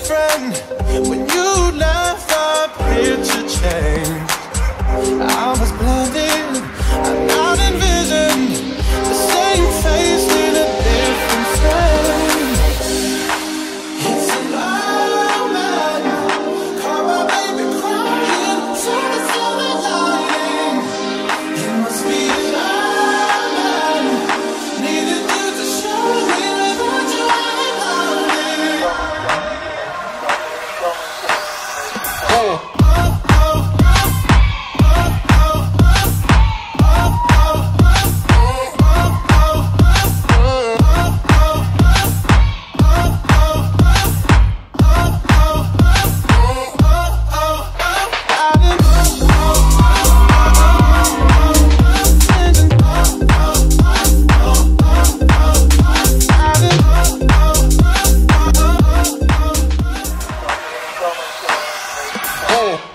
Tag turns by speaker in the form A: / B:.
A: different when you left up here to change. home.